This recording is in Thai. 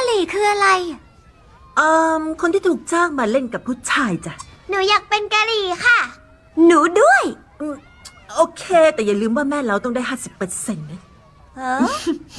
ะหรี่คืออะไร เอ่อคนที่ถูกจ้างมาเล่นกับผู้ชายจ้ะ หนูอยากเป็นกะหรี่ค่ะ หนูด้วยอืมโอเค แต่อย่าลืมว่าแม่เราต้องได้ห้าสิบเปอร์เซ็นต์นะ เออ